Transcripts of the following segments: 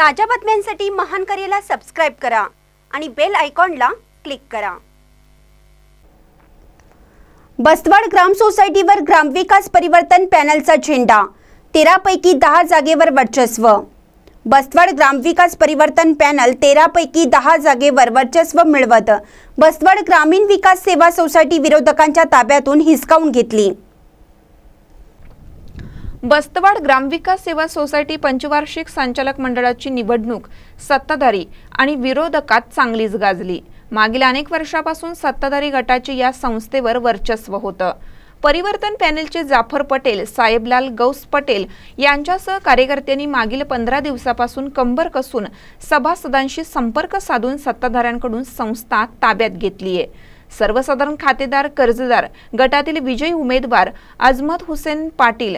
ताज्या बातम्यांसाठी महान करेला सबस्क्राईब करा आणि बेल आयकॉनला क्लिक करा. बस्तवाड ग्राम सोसायटीवर ग्रामविकास परिवर्तन पॅनलचा झेंडा. तेरापैकी दहा जागेवर वर्चस्व. बस्तवाड ग्रामविकास परिवर्तन पॅनल तेरापैकी दहा जागेवर वर्चस्व मिळवत. बस्तवाड ग्रामीण विकास सेवा सोसायटी विरोधकांच्या ताब्यातून हिसकावून घेतली. बस्तवाड ग्रामविकास सेवा सोसायटी पंचवार्षिक संचालक मंडळाची निवडणूक सत्ताधारी आणि विरोधकात चांगलीच गाजली. मागील अनेक वर्षापासून सत्ताधारी गटाचे या संस्थेवर वर्चस्व होतं. परिवर्तन पॅनेलचे जाफर पटेल साहेबलाल गौस पटेल यांच्यासह कार्यकर्त्यांनी मागील पंधरा दिवसापासून कंबर कसून सभासदांशी संपर्क साधून सत्ताधाऱ्यांकडून संस्था ताब्यात घेतली आहे. सर्वसाधारण खातेदार कर्जदार गटातील विजयी उमेदवार अजमत हुसेन पाटील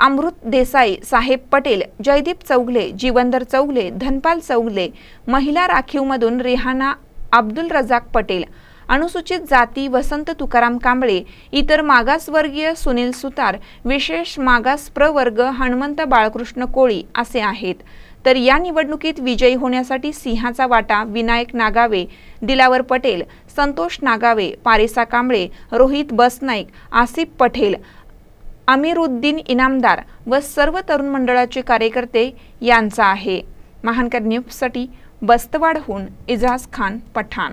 अमृत देसाई साहेब पटेल जयदीप चौगले जीवंदर चौगले धनपाल चौगले महिला राखीवमधून रेहाना अब्दुल रजाक पटेल अनुसूचित जाती वसंत तुकाराम कांबळे इतर मागासवर्गीय सुनील सुतार विशेष मागास प्रवर्ग हनुमंत बाळकृष्ण कोळी असे आहेत. तर या निवडणुकीत विजयी होण्यासाठी सिंहाचा वाटा विनायक नागावे दिलावर पटेल संतोष नागावे पारेसा कांबळे रोहित बसनाईक आसिफ पटेल अमीरुद्दीन इनामदार व सर्व तरुण मंडळाचे कार्यकर्ते यांचा आहे. महानकर न्यूजसाठी बस्तवाडहून इजाज खान पठाण.